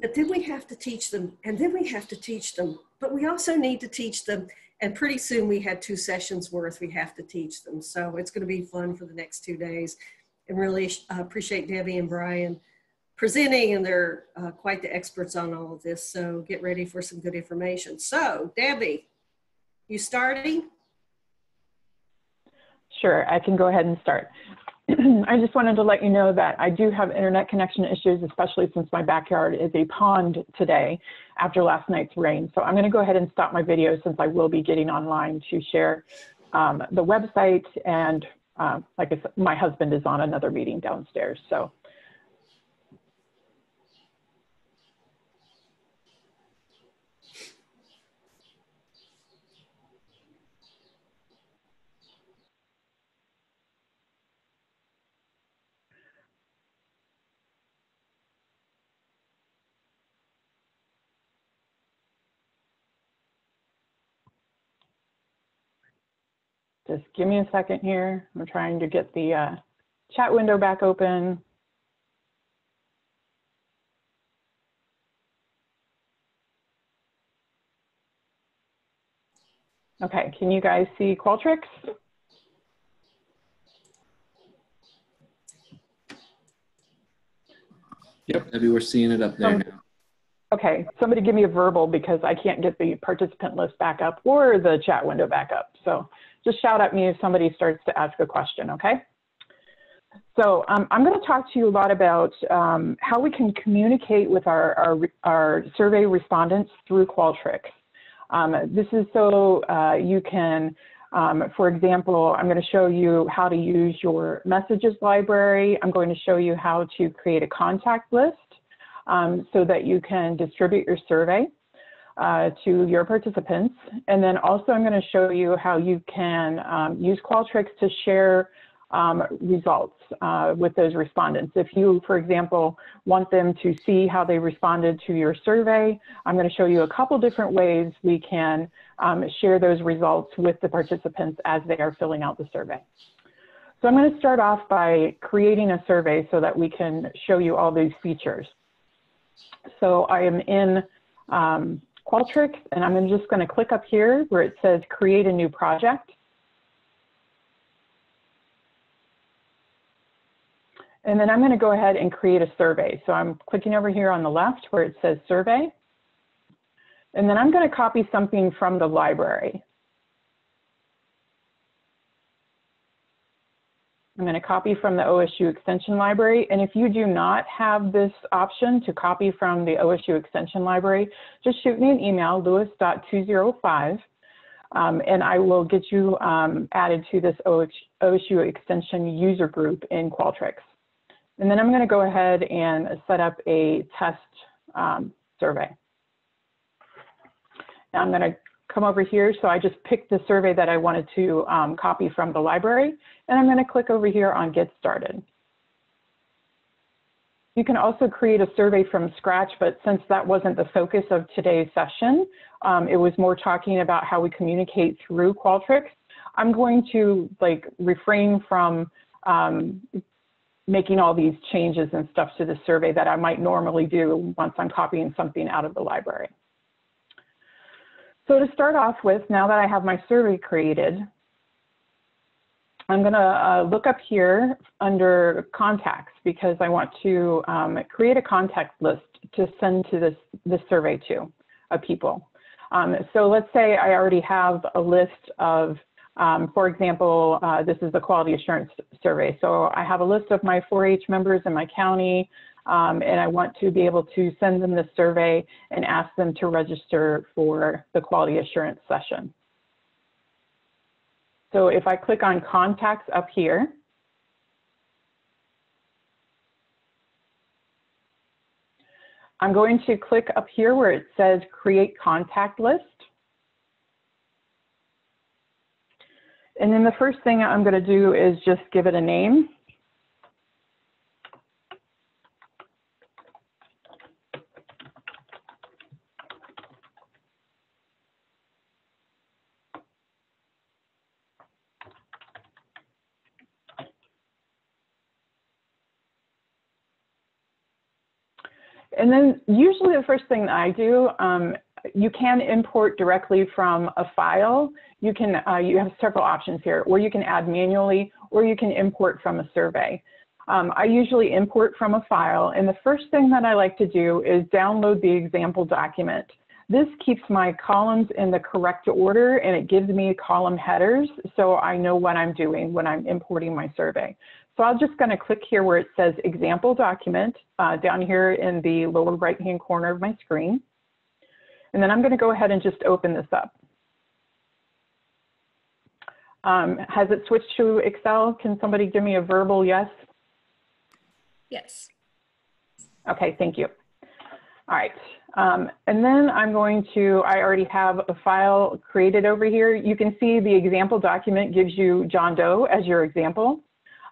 but then we have to teach them, and then we have to teach them, but we also need to teach them. And pretty soon we had two sessions worth we have to teach them. So it's going to be fun for the next two days. And really appreciate Debby and Brian presenting, and they're uh, quite the experts on all of this. So get ready for some good information. So, Debby, you starting? Sure, I can go ahead and start. I just wanted to let you know that I do have internet connection issues, especially since my backyard is a pond today after last night's rain. So I'm going to go ahead and stop my video since I will be getting online to share um, the website. And uh, like I said, my husband is on another meeting downstairs. So Just give me a second here. I'm trying to get the uh, chat window back open. Okay, can you guys see Qualtrics? Yep, Debby, we're seeing it up there Um, now. Okay, somebody give me a verbal because I can't get the participant list back up or the chat window back up. So just shout at me if somebody starts to ask a question, okay? So um, I'm going to talk to you a lot about um, how we can communicate with our, our, our survey respondents through Qualtrics. Um, this is so uh, you can, um, for example, I'm going to show you how to use your messages library. I'm going to show you how to create a contact list um, so that you can distribute your survey uh, to your participants. And then also I'm going to show you how you can um, use Qualtrics to share um, results uh, with those respondents. If you, for example, want them to see how they responded to your survey, I'm going to show you a couple different ways we can um, share those results with the participants as they are filling out the survey. So I'm going to start off by creating a survey so that we can show you all these features. So I am in um, Qualtrics, and I'm just going to click up here where it says create a new project. And then I'm going to go ahead and create a survey. So I'm clicking over here on the left where it says survey. And then I'm going to copy something from the library. I'm going to copy from the OSU Extension Library. And if you do not have this option to copy from the OSU Extension Library, just shoot me an email, lewis.205, um, and I will get you um, added to this OSU Extension user group in Qualtrics. And then I'm going to go ahead and set up a test um, survey. Now I'm going to come over here. So I just picked the survey that I wanted to um, copy from the library, and I'm going to click over here on Get Started. You can also create a survey from scratch, but since that wasn't the focus of today's session, um, it was more talking about how we communicate through Qualtrics. I'm going to like refrain from um, making all these changes and stuff to the survey that I might normally do once I'm copying something out of the library. So to start off with, now that I have my survey created, I'm going to uh, look up here under contacts because I want to um, create a contact list to send to this, this survey to of people. Um, so let's say I already have a list of, um, for example, uh, this is the quality assurance survey. So I have a list of my 4-H members in my county um, and I want to be able to send them the survey and ask them to register for the quality assurance session. So if I click on contacts up here, I'm going to click up here where it says create contact list. And then the first thing I'm going to do is just give it a name. And then usually the first thing I do, um, you can import directly from a file. You can, uh, you have several options here, or you can add manually, or you can import from a survey. Um, I usually import from a file, and the first thing that I like to do is download the example document. This keeps my columns in the correct order, and it gives me column headers, so I know what I'm doing when I'm importing my survey. So I'm just going to click here where it says example document uh, down here in the lower right hand corner of my screen. And then I'm going to go ahead and just open this up. Um, has it switched to Excel? Can somebody give me a verbal yes? Yes. Okay, thank you. All right, um, and then I'm going to, I already have a file created over here. You can see the example document gives you John Doe as your example.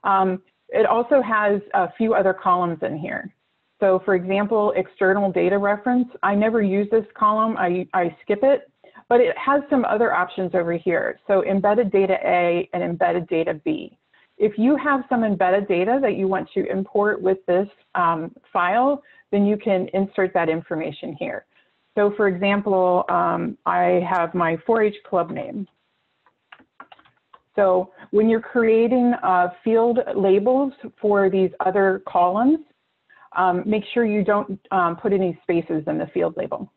Um, it also has a few other columns in here. So for example, external data reference, I never use this column, I, I skip it, but it has some other options over here. So embedded data A and embedded data B. If you have some embedded data that you want to import with this um, file, then you can insert that information here. So for example, um, I have my 4-H club name. So when you're creating uh, field labels for these other columns, um, make sure you don't um, put any spaces in the field label.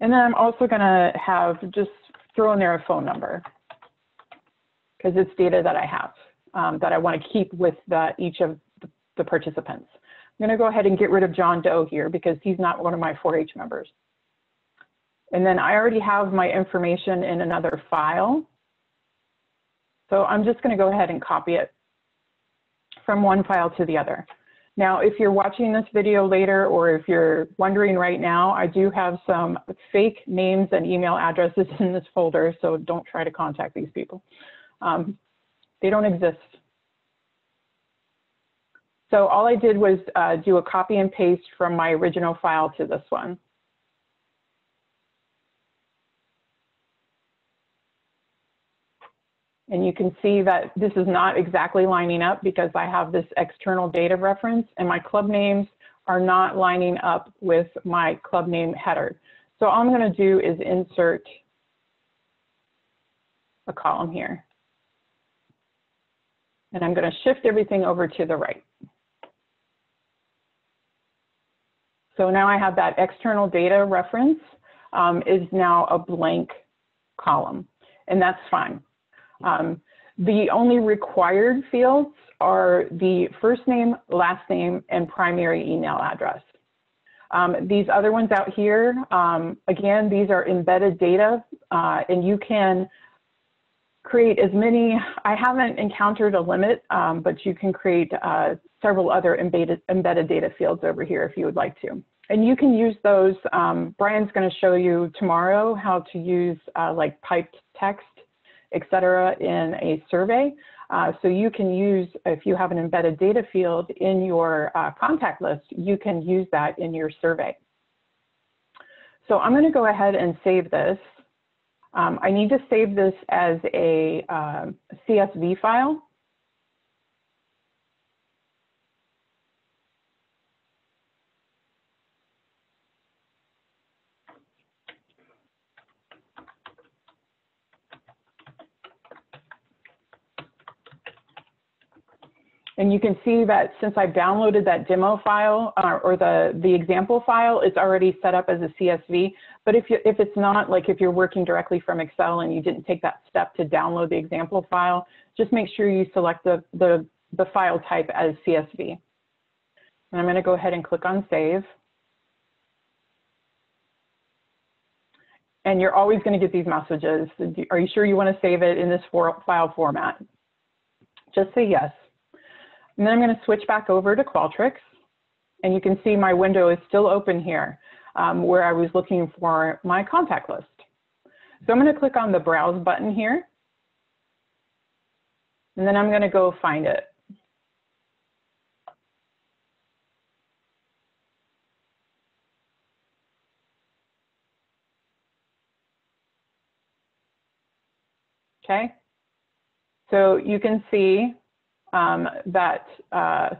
And then I'm also gonna have just throw in there a phone number because it's data that I have um, that I wanna keep with the, each of the participants. I'm gonna go ahead and get rid of John Doe here because he's not one of my 4-H members. And then I already have my information in another file. So I'm just going to go ahead and copy it from one file to the other. Now, if you're watching this video later, or if you're wondering right now, I do have some fake names and email addresses in this folder, so don't try to contact these people. Um, they don't exist. So all I did was uh, do a copy and paste from my original file to this one. And you can see that this is not exactly lining up because I have this external data reference and my club names are not lining up with my club name header. So all I'm going to do is insert a column here. And I'm going to shift everything over to the right. So now I have that external data reference um, is now a blank column, and that's fine. Um, the only required fields are the first name, last name, and primary email address. Um, these other ones out here, um, again, these are embedded data, uh, and you can create as many, I haven't encountered a limit, um, but you can create uh, several other embedded, embedded data fields over here if you would like to. And you can use those, um, Brian's gonna show you tomorrow how to use uh, like piped text et cetera, in a survey. Uh, so you can use, if you have an embedded data field in your uh, contact list, you can use that in your survey. So I'm going to go ahead and save this. Um, I need to save this as a uh, CSV file. And you can see that since I've downloaded that demo file uh, or the, the example file, it's already set up as a CSV. But if, you, if it's not, like if you're working directly from Excel and you didn't take that step to download the example file, just make sure you select the, the, the file type as CSV. And I'm gonna go ahead and click on save. And you're always gonna get these messages. Are you sure you wanna save it in this file format? Just say yes. And then I'm going to switch back over to Qualtrics. And you can see my window is still open here um, where I was looking for my contact list. So I'm going to click on the Browse button here. And then I'm going to go find it. Okay. So you can see um, that uh,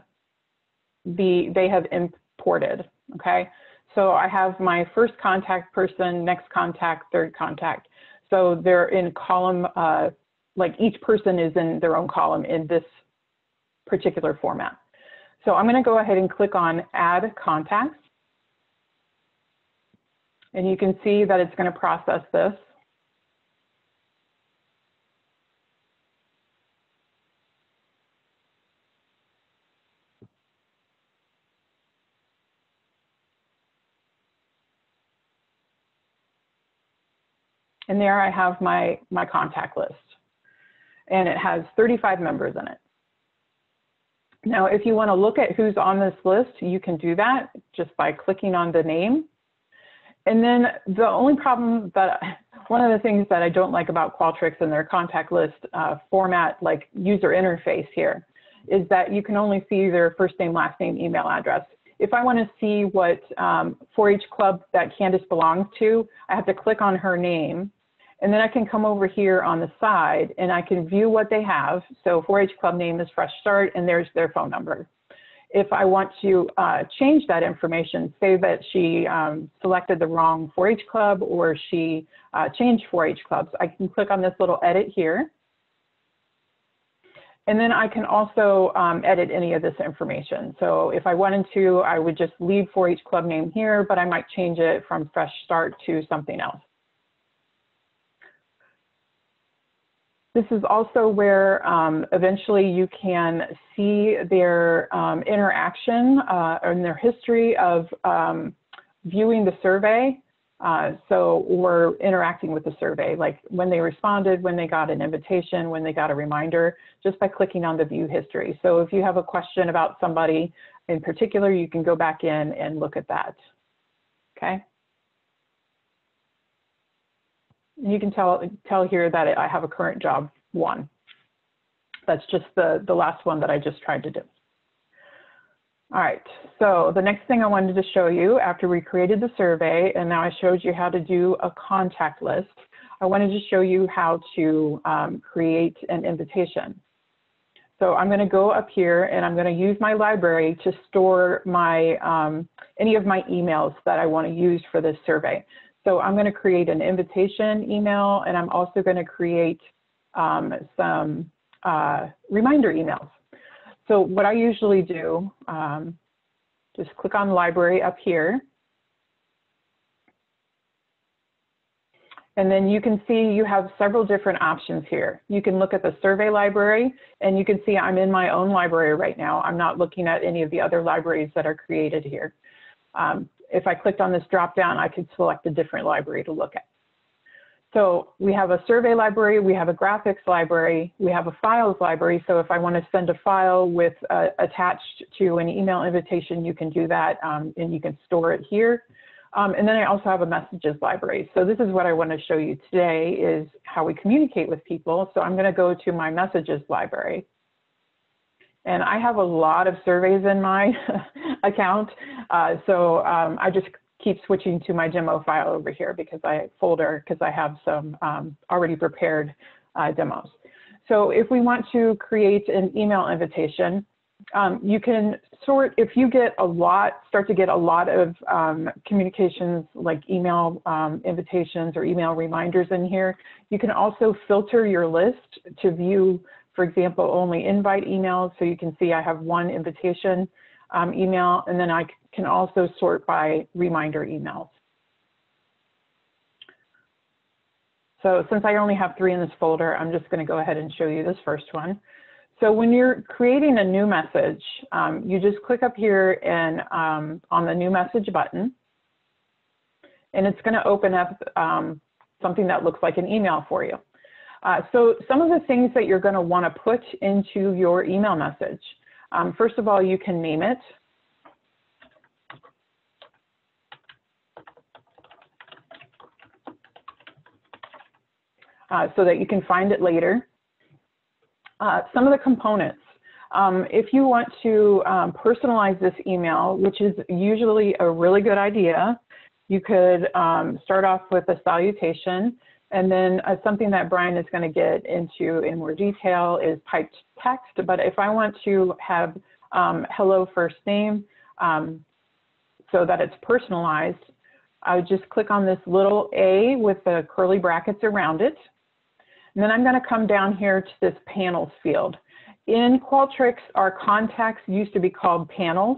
the, they have imported, okay? So I have my first contact person, next contact, third contact. So they're in column, uh, like each person is in their own column in this particular format. So I'm gonna go ahead and click on add contacts. And you can see that it's gonna process this. And there I have my, my contact list. And it has 35 members in it. Now, if you want to look at who's on this list, you can do that just by clicking on the name. And then the only problem that, one of the things that I don't like about Qualtrics and their contact list uh, format, like user interface here, is that you can only see their first name, last name, email address. If I want to see what um, 4-H club that Candace belongs to, I have to click on her name and then I can come over here on the side and I can view what they have. So 4-H Club name is Fresh Start and there's their phone number. If I want to uh, change that information, say that she um, selected the wrong 4-H Club or she uh, changed 4-H Clubs, I can click on this little edit here. And then I can also um, edit any of this information. So if I wanted to, I would just leave 4-H Club name here, but I might change it from Fresh Start to something else. This is also where um, eventually you can see their um, interaction uh, and their history of um, viewing the survey. Uh, so we're interacting with the survey, like when they responded, when they got an invitation, when they got a reminder, just by clicking on the view history. So if you have a question about somebody in particular, you can go back in and look at that. Okay. You can tell, tell here that I have a current job one. That's just the, the last one that I just tried to do. All right, so the next thing I wanted to show you after we created the survey, and now I showed you how to do a contact list, I wanted to show you how to um, create an invitation. So I'm gonna go up here and I'm gonna use my library to store my, um, any of my emails that I wanna use for this survey. So I'm going to create an invitation email and I'm also going to create um, some uh, reminder emails. So what I usually do, um, just click on library up here. And then you can see you have several different options here. You can look at the survey library and you can see I'm in my own library right now. I'm not looking at any of the other libraries that are created here. Um, if I clicked on this dropdown, I could select a different library to look at. So we have a survey library, we have a graphics library, we have a files library. So if I want to send a file with uh, attached to an email invitation, you can do that um, and you can store it here. Um, and then I also have a messages library. So this is what I want to show you today is how we communicate with people. So I'm going to go to my messages library. And I have a lot of surveys in my account. Uh, so um, I just keep switching to my demo file over here because I folder because I have some um, already prepared uh, demos. So if we want to create an email invitation, um, you can sort, if you get a lot, start to get a lot of um, communications like email um, invitations or email reminders in here, you can also filter your list to view for example, only invite emails. So you can see I have one invitation um, email, and then I can also sort by reminder emails. So since I only have three in this folder, I'm just going to go ahead and show you this first one. So when you're creating a new message, um, you just click up here and um, on the new message button, and it's going to open up um, something that looks like an email for you. Uh, so some of the things that you're going to want to put into your email message. Um, first of all, you can name it. Uh, so that you can find it later. Uh, some of the components. Um, if you want to um, personalize this email, which is usually a really good idea, you could um, start off with a salutation and then uh, something that Brian is going to get into in more detail is piped text. But if I want to have um, hello first name, um, so that it's personalized, I would just click on this little A with the curly brackets around it. And then I'm going to come down here to this panels field. In Qualtrics, our contacts used to be called panels.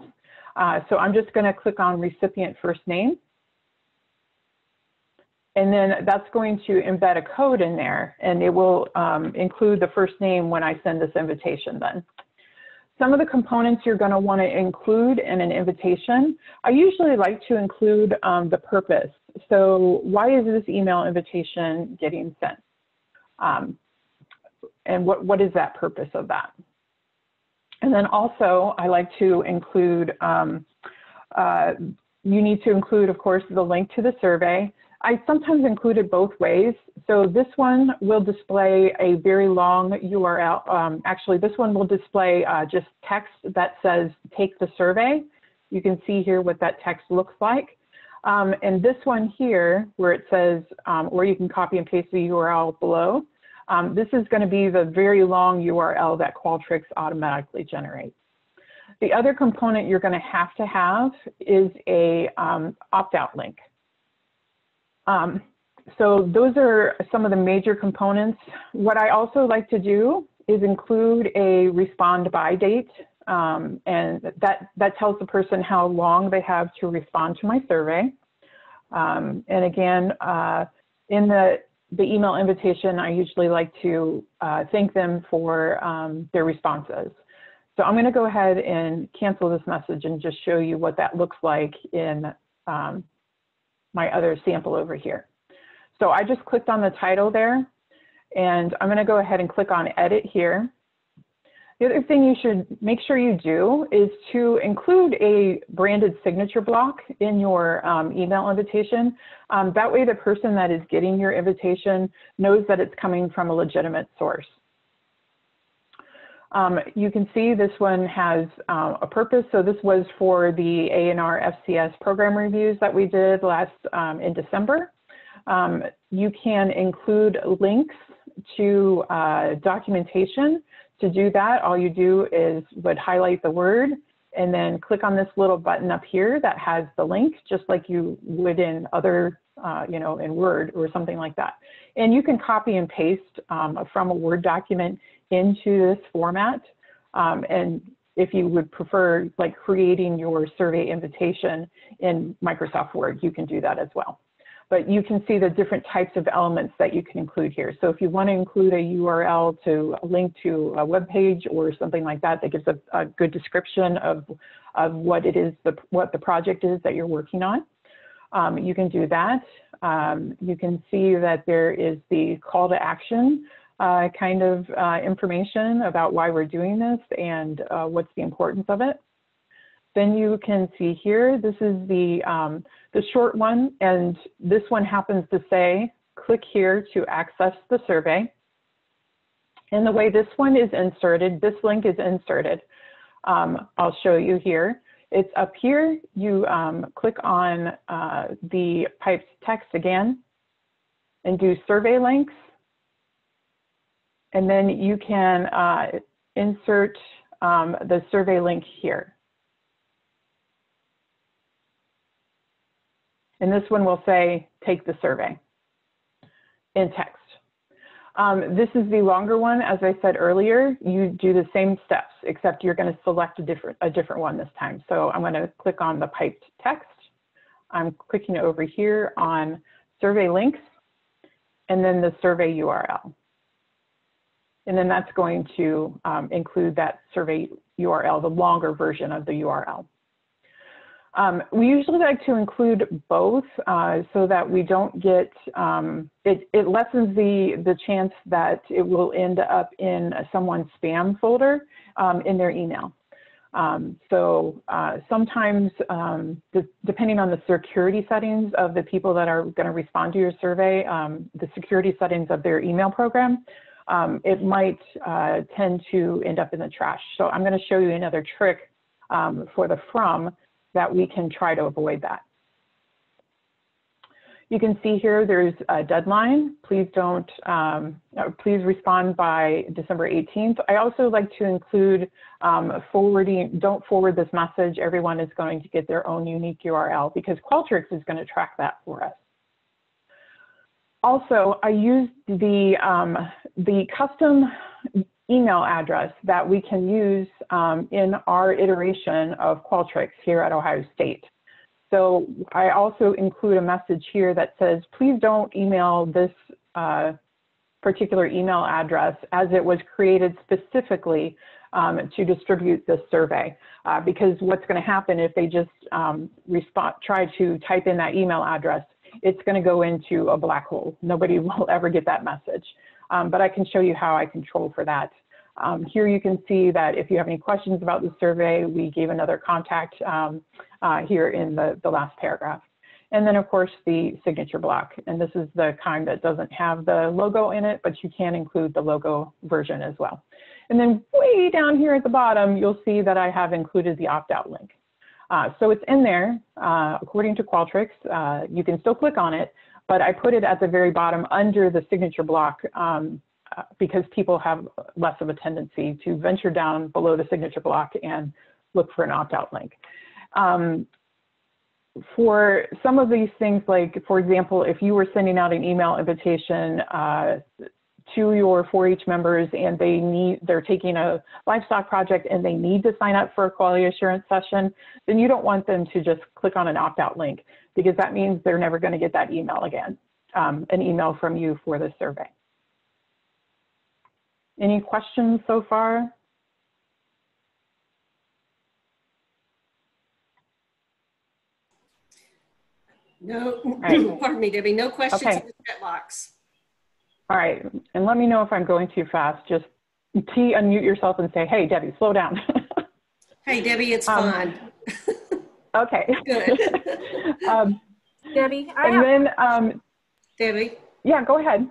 Uh, so I'm just going to click on recipient first name. And then that's going to embed a code in there and it will um, include the first name when I send this invitation then. Some of the components you're going to want to include in an invitation, I usually like to include um, the purpose. So why is this email invitation getting sent? Um, and what, what is that purpose of that? And then also I like to include, um, uh, you need to include, of course, the link to the survey. I sometimes include it both ways. So this one will display a very long URL. Um, actually, this one will display uh, just text that says, take the survey. You can see here what that text looks like. Um, and this one here, where it says, um, or you can copy and paste the URL below, um, this is going to be the very long URL that Qualtrics automatically generates. The other component you're going to have to have is a um, opt-out link. Um, so those are some of the major components. What I also like to do is include a respond by date. Um, and that, that tells the person how long they have to respond to my survey. Um, and again, uh, in the, the email invitation, I usually like to uh, thank them for um, their responses. So I'm going to go ahead and cancel this message and just show you what that looks like in um, my other sample over here. So I just clicked on the title there and I'm gonna go ahead and click on edit here. The other thing you should make sure you do is to include a branded signature block in your um, email invitation. Um, that way the person that is getting your invitation knows that it's coming from a legitimate source. Um, you can see this one has uh, a purpose. So this was for the ANR FCS program reviews that we did last um, in December. Um, you can include links to uh, documentation. To do that, all you do is would highlight the word and then click on this little button up here that has the link, just like you would in other, uh, you know, in Word or something like that. And you can copy and paste um, from a Word document into this format. Um, and if you would prefer like creating your survey invitation in Microsoft Word, you can do that as well. But you can see the different types of elements that you can include here. So if you want to include a URL to a link to a web page or something like that, that gives a, a good description of, of what it is, the, what the project is that you're working on. Um, you can do that. Um, you can see that there is the call to action uh, kind of uh, information about why we're doing this and uh, what's the importance of it. Then you can see here, this is the, um, the short one, and this one happens to say, click here to access the survey. And the way this one is inserted, this link is inserted, um, I'll show you here. It's up here, you um, click on uh, the pipes text again and do survey links. And then you can uh, insert um, the survey link here. And this one will say, take the survey in text. Um, this is the longer one. As I said earlier, you do the same steps, except you're going to select a different, a different one this time. So I'm going to click on the piped text. I'm clicking over here on survey links and then the survey URL. And then that's going to um, include that survey URL, the longer version of the URL. Um, we usually like to include both uh, so that we don't get, um, it, it lessens the, the chance that it will end up in someone's spam folder um, in their email. Um, so uh, sometimes, um, depending on the security settings of the people that are going to respond to your survey, um, the security settings of their email program, it might uh, tend to end up in the trash. So I'm going to show you another trick for the from that we can try to avoid that. You can see here there's a deadline. Please don't, um, uh, please respond by December 18th. I also like to include um, forwarding, don't forward this message. Everyone is going to get their own unique URL because Qualtrics is going to track that for us. Also, I used the, um, the custom email address that we can use um, in our iteration of Qualtrics here at Ohio State. So I also include a message here that says, please don't email this uh, particular email address as it was created specifically um, to distribute this survey. Uh, because what's going to happen if they just um, try to type in that email address, it's going to go into a black hole. Nobody will ever get that message. Um, but I can show you how I control for that. Um, here you can see that if you have any questions about the survey, we gave another contact um, uh, here in the, the last paragraph. And then of course the signature block. And this is the kind that doesn't have the logo in it, but you can include the logo version as well. And then way down here at the bottom, you'll see that I have included the opt-out link. Uh, so it's in there, uh, according to Qualtrics, uh, you can still click on it, but I put it at the very bottom under the signature block um, uh, because people have less of a tendency to venture down below the signature block and look for an opt-out link. Um, for some of these things, like for example, if you were sending out an email invitation uh, to your 4-H members and they need, they're taking a livestock project and they need to sign up for a quality assurance session, then you don't want them to just click on an opt-out link because that means they're never going to get that email again, um, an email from you for the survey. Any questions so far? No, right. pardon me, Debby, no questions Okay. in the chat box. All right, and let me know if I'm going too fast. Just T, unmute yourself and say, hey, Debby, slow down. Hey, Debby, it's Um, fine. okay. Good. um, Debby, I and have, then, um, Debby, yeah, go ahead.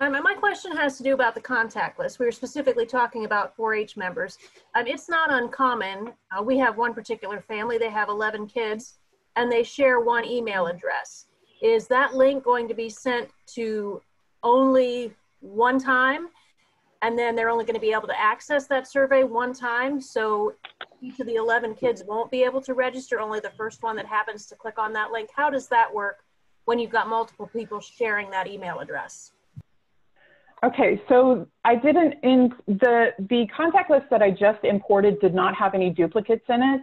um, my question has to do about the contact list. We were specifically talking about 4-H members. Um, it's not uncommon. Uh, we have one particular family. They have 11 kids, and they share one email address. Is that link going to be sent to only one time? And then they're only going to be able to access that survey one time. So each of the 11 kids won't be able to register, only the first one that happens to click on that link. How does that work when you've got multiple people sharing that email address? Okay, so I didn't, in the, the contact list that I just imported did not have any duplicates in it.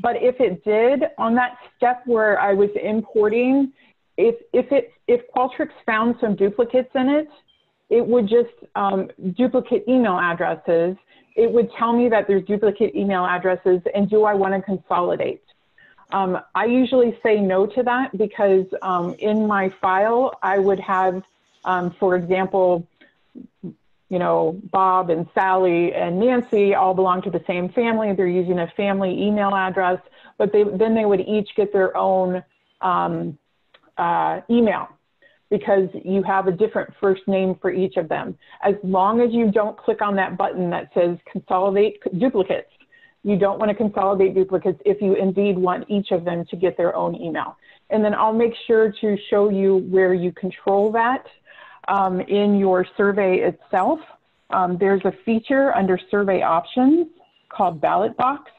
But if it did, on that step where I was importing, if, if, it, if Qualtrics found some duplicates in it, it would just um, duplicate email addresses. It would tell me that there's duplicate email addresses and do I want to consolidate? Um, I usually say no to that because um, in my file, I would have, um, for example, you know, Bob and Sally and Nancy all belong to the same family. They're using a family email address, but they, then they would each get their own um, uh, email because you have a different first name for each of them. As long as you don't click on that button that says consolidate duplicates, you don't want to consolidate duplicates if you indeed want each of them to get their own email. And then I'll make sure to show you where you control that um, in your survey itself. Um, there's a feature under survey options called ballot box.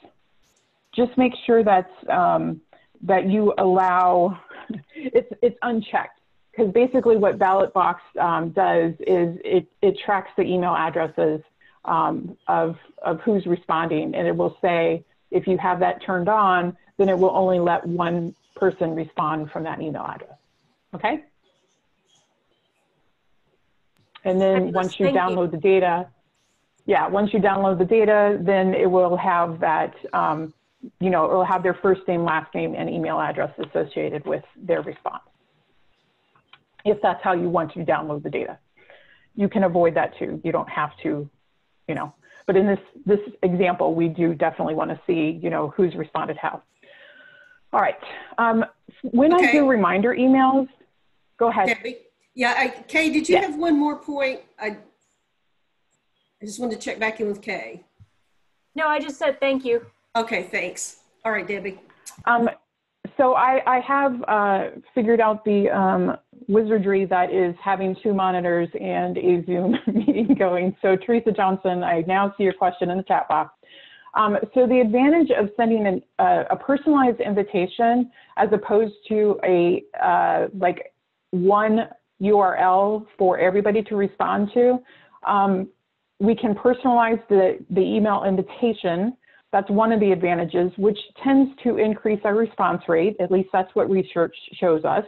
Just make sure that's, um, that you allow, it's, it's unchecked. Because basically what ballot box um, does is it, it tracks the email addresses um, of, of who's responding. And it will say if you have that turned on then it will only let one person respond from that email address. Okay? And then once you. download the data yeah once you download the data then it will have that um, you know it will have their first name last name and email address associated with their response if that's how you want to download the data. You can avoid that too. You don't have to, you know, but in this, this example, we do definitely want to see, you know, who's responded how. All right. Um, when I do reminder emails, go ahead. Debby. Yeah, I, Kay, did you Yeah. have one more point? I, I just wanted to check back in with Kay. No, I just said thank you. Okay, thanks. All right, Debby. Um, so I, I have uh, figured out the um, wizardry that is having two monitors and a Zoom meeting going. So Teresa Johnson, I now see your question in the chat box. Um, so the advantage of sending an, uh, a personalized invitation as opposed to a uh, like one URL for everybody to respond to, um, we can personalize the, the email invitation that's one of the advantages, which tends to increase our response rate. At least that's what research shows us.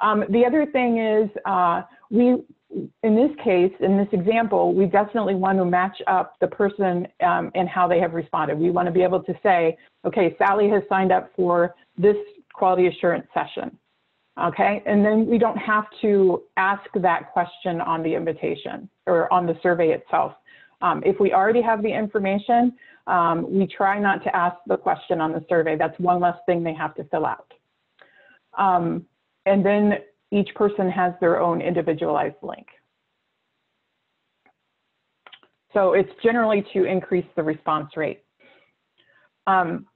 Um, the other thing is uh, we, in this case, in this example, we definitely want to match up the person um, and how they have responded. We want to be able to say, okay, Sally has signed up for this quality assurance session. Okay, and then we don't have to ask that question on the invitation or on the survey itself. Um, if we already have the information, um, we try not to ask the question on the survey. That's one less thing they have to fill out. Um, and then each person has their own individualized link. So it's generally to increase the response rate. Um,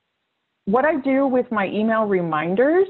what I do with my email reminders,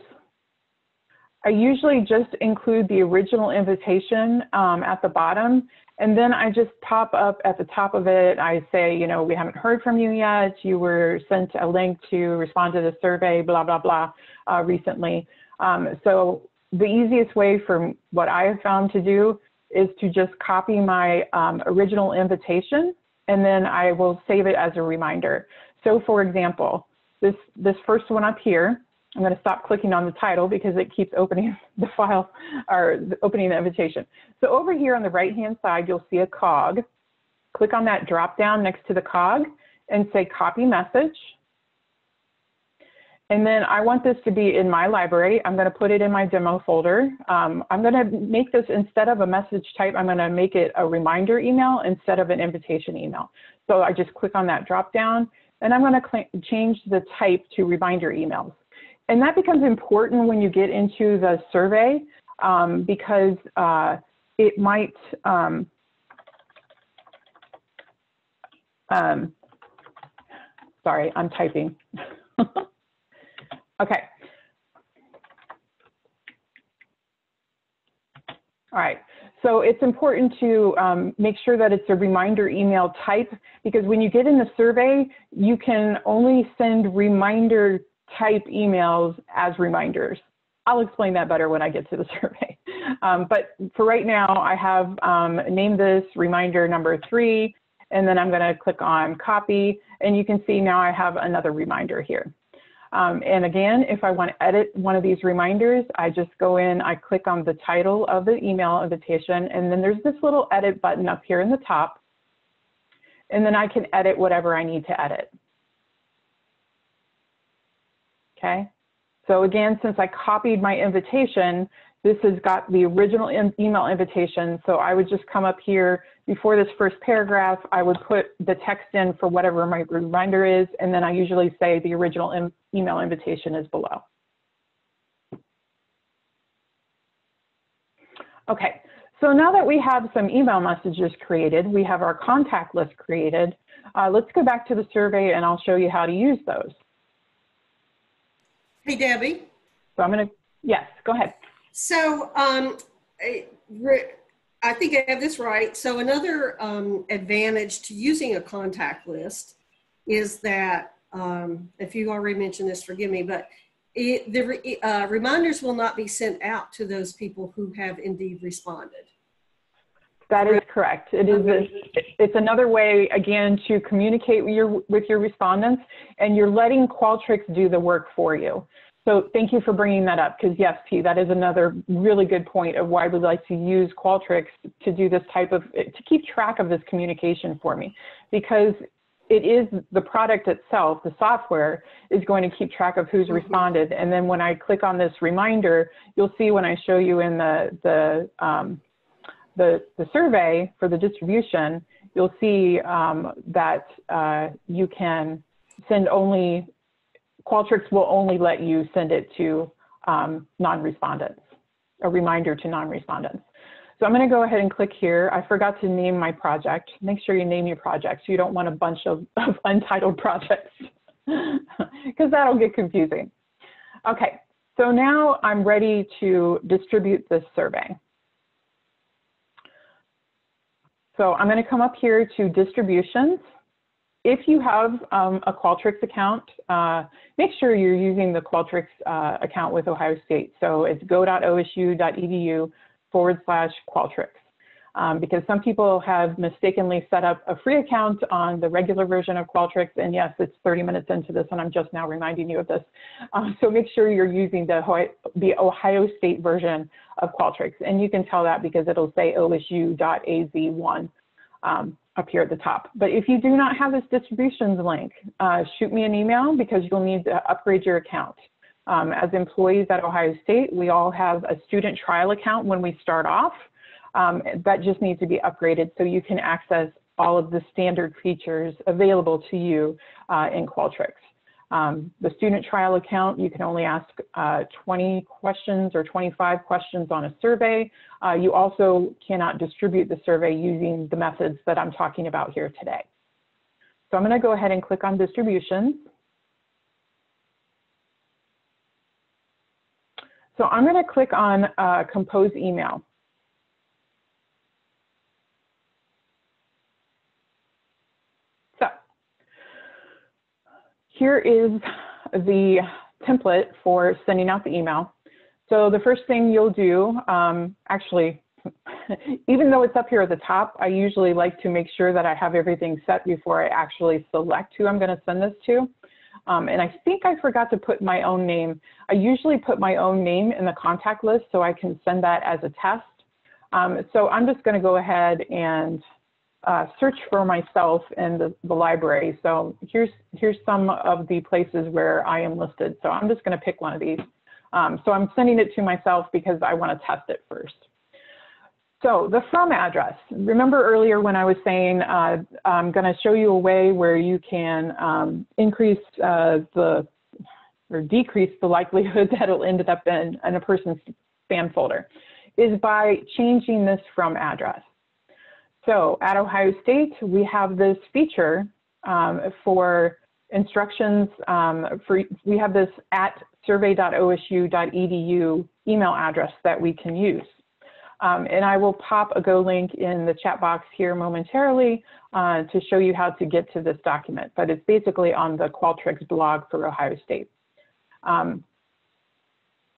I usually just include the original invitation um, at the bottom and then I just pop up at the top of it. I say, you know, we haven't heard from you yet. You were sent a link to respond to the survey, blah, blah, blah, uh, recently. Um, so the easiest way from what I have found to do is to just copy my um, original invitation and then I will save it as a reminder. So for example, this, this first one up here, I'm going to stop clicking on the title because it keeps opening the file or opening the invitation. So over here on the right hand side, you'll see a cog. Click on that drop down next to the cog and say copy message. And then I want this to be in my library. I'm going to put it in my demo folder. Um, I'm going to make this instead of a message type, I'm going to make it a reminder email instead of an invitation email. So I just click on that drop down and I'm going to change the type to reminder emails. And that becomes important when you get into the survey um, because uh, it might, um, um, sorry, I'm typing. okay. All right, so it's important to um, make sure that it's a reminder email type because when you get in the survey, you can only send reminder type emails as reminders. I'll explain that better when I get to the survey. Um, but for right now, I have um, named this reminder number three, and then I'm going to click on copy, and you can see now I have another reminder here. Um, and again, if I want to edit one of these reminders, I just go in, I click on the title of the email invitation, and then there's this little edit button up here in the top, and then I can edit whatever I need to edit okay? So again, since I copied my invitation, this has got the original email invitation. So I would just come up here before this first paragraph, I would put the text in for whatever my reminder is, and then I usually say the original email invitation is below. Okay, so now that we have some email messages created, we have our contact list created, uh, let's go back to the survey and I'll show you how to use those. Hey, Debby. So I'm going to, yes, go ahead. So um, I think I have this right. So another um, advantage to using a contact list is that, um, if you already mentioned this, forgive me, but it, the uh, reminders will not be sent out to those people who have indeed responded. That is correct. It is. A, it's another way, again, to communicate with your with your respondents, and you're letting Qualtrics do the work for you. So thank you for bringing that up, because yes, P, that is another really good point of why we like to use Qualtrics to do this type of to keep track of this communication for me, because it is the product itself, the software is going to keep track of who's mm-hmm. responded. And then when I click on this reminder, you'll see when I show you in the the um, the, the survey for the distribution, you'll see um, that uh, you can send only, Qualtrics will only let you send it to um, non-respondents, a reminder to non-respondents. So I'm going to go ahead and click here. I forgot to name my project. Make sure you name your project so you don't want a bunch of, of untitled projects because that'll get confusing. Okay, so now I'm ready to distribute this survey. So I'm going to come up here to distributions. If you have um, a Qualtrics account, uh, make sure you're using the Qualtrics uh, account with Ohio State. So it's go.osu.edu forward slash Qualtrics. Um, because some people have mistakenly set up a free account on the regular version of Qualtrics. And yes, it's 30 minutes into this, and I'm just now reminding you of this. Um, so make sure you're using the, the Ohio State version of Qualtrics. And you can tell that because it'll say osu.az1 um, up here at the top. But if you do not have this distributions link, uh, shoot me an email because you'll need to upgrade your account. Um, as employees at Ohio State, we all have a student trial account when we start off. Um, that just needs to be upgraded so you can access all of the standard features available to you uh, in Qualtrics. Um, the student trial account, you can only ask uh, 20 questions or 25 questions on a survey. Uh, you also cannot distribute the survey using the methods that I'm talking about here today. So I'm going to go ahead and click on distributions. So I'm going to click on uh, compose email. Here is the template for sending out the email. So the first thing you'll do, um, actually, even though it's up here at the top, I usually like to make sure that I have everything set before I actually select who I'm going to send this to. Um, and I think I forgot to put my own name. I usually put my own name in the contact list so I can send that as a test. Um, so I'm just going to go ahead and uh, search for myself in the, the library. So here's, here's some of the places where I am listed. So I'm just going to pick one of these. Um, so I'm sending it to myself because I want to test it first. So the from address, remember earlier when I was saying uh, I'm going to show you a way where you can um, increase uh, the or decrease the likelihood that it'll end up in, in a person's spam folder is by changing this from address. So at Ohio State, we have this feature um, for instructions um, for, we have this at survey.osu.edu email address that we can use. Um, and I will pop a Go link in the chat box here momentarily uh, to show you how to get to this document, but it's basically on the Qualtrics blog for Ohio State. Um,